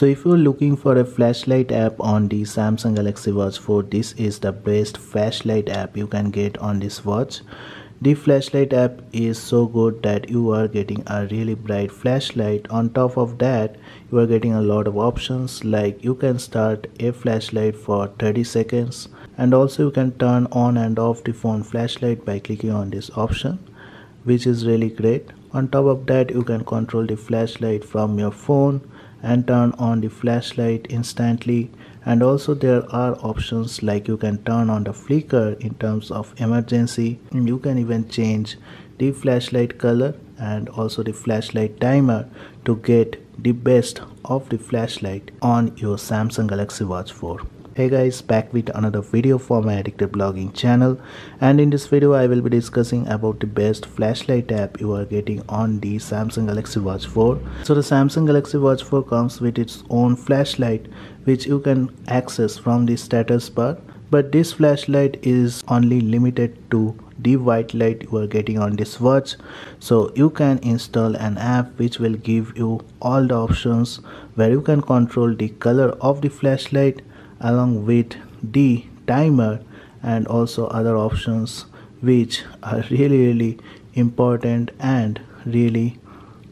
So if you're looking for a flashlight app on the Samsung Galaxy Watch 4, this is the best flashlight app you can get on this watch. The flashlight app is so good that you are getting a really bright flashlight. On top of that, you are getting a lot of options like you can start a flashlight for 30 seconds and also you can turn on and off the phone flashlight by clicking on this option which is really great. On top of that, you can control the flashlight from your phone and turn on the flashlight instantly. And also there are options like you can turn on the flicker in terms of emergency. And you can even change the flashlight color and also the flashlight timer to get the best of the flashlight on your Samsung Galaxy Watch 4 hey guys back with another video for my addicted blogging channel. And in this video i will be discussing about the best flashlight app you are getting on the samsung galaxy watch 4 so the samsung galaxy watch 4 comes with its own flashlight which you can access from the status bar. But this flashlight is only limited to the white light you are getting on this watch. So you can install an app which will give you all the options where you can control the color of the flashlight along with the timer and also other options which are really really important and really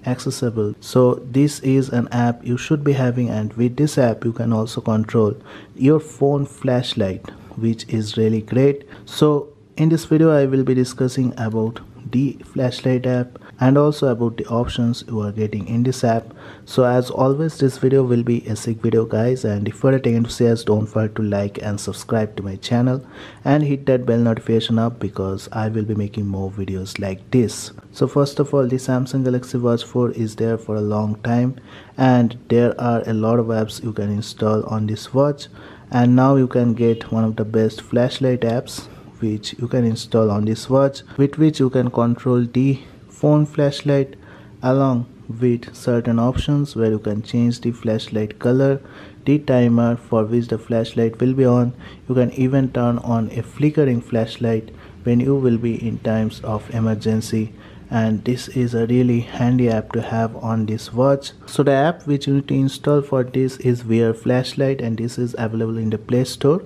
accessible. So this is an app you should be having and with this app you can also control your phone flashlight which is really great. So in this video i will be discussing about the flashlight app and also about the options you are getting in this app so as always this video will be a sick video guys. And if you are taking enthusiast don't forget to like and subscribe to my channel and hit that bell notification up because i will be making more videos like this. So first of all the samsung galaxy watch 4 is there for a long time. And there are a lot of apps you can install on this watch. And now you can get one of the best flashlight apps which you can install on this watch with which you can control the phone flashlight along with certain options where you can change the flashlight color. The timer for which the flashlight will be on. You can even turn on a flickering flashlight when you will be in times of emergency. And this is a really handy app to have on this watch. So the app which you need to install for this is wear flashlight and this is available in the play store.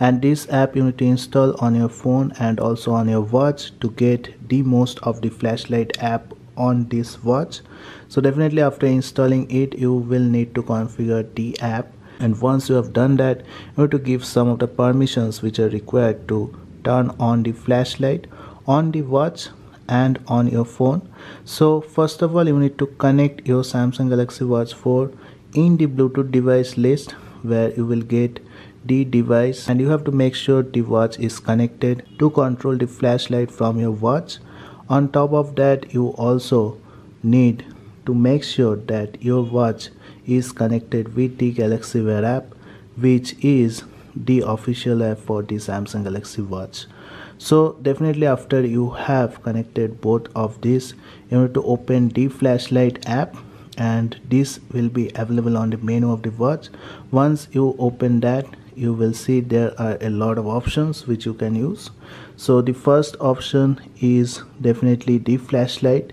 And this app you need to install on your phone and also on your watch to get the most of the flashlight app on this watch. So definitely after installing it you will need to configure the app. And once you have done that you need to give some of the permissions which are required to turn on the flashlight on the watch and on your phone. So first of all you need to connect your Samsung Galaxy Watch 4 in the Bluetooth device list where you will get the device. And you have to make sure the watch is connected to control the flashlight from your watch on top of that you also need to make sure that your watch is connected with the galaxy wear app which is the official app for the samsung galaxy watch. So definitely after you have connected both of these you need to open the flashlight app and this will be available on the menu of the watch. Once you open that you will see there are a lot of options which you can use. So the first option is definitely the flashlight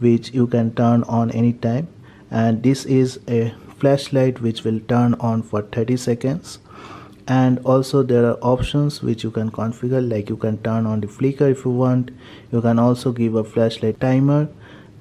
which you can turn on anytime. And this is a flashlight which will turn on for 30 seconds. And also there are options which you can configure like you can turn on the flicker if you want. You can also give a flashlight timer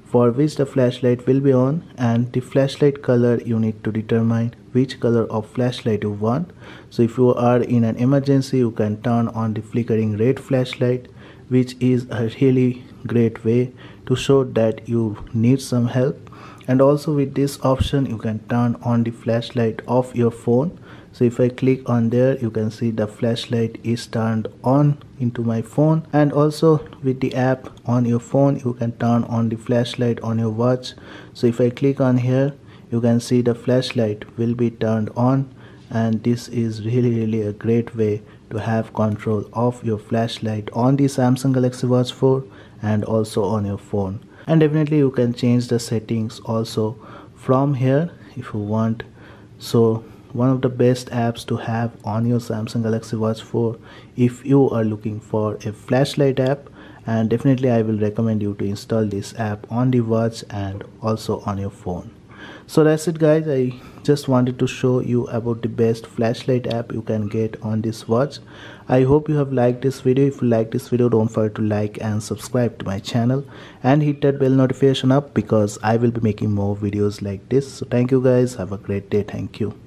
for which the flashlight will be on and the flashlight color you need to determine which color of flashlight you want. So if you are in an emergency you can turn on the flickering red flashlight which is a really great way to show that you need some help. And also with this option you can turn on the flashlight of your phone. So if I click on there you can see the flashlight is turned on into my phone. And also with the app on your phone you can turn on the flashlight on your watch. So if I click on here you can see the flashlight will be turned on and this is really really a great way to have control of your flashlight on the Samsung Galaxy Watch 4 and also on your phone. And definitely you can change the settings also from here if you want. So one of the best apps to have on your Samsung Galaxy Watch 4 if you are looking for a flashlight app. And definitely I will recommend you to install this app on the watch and also on your phone so that's it guys. I just wanted to show you about the best flashlight app you can get on this watch. I hope you have liked this video. If you like this video don't forget to like and subscribe to my channel and hit that bell notification up because i will be making more videos like this. So thank you guys. Have a great day. Thank you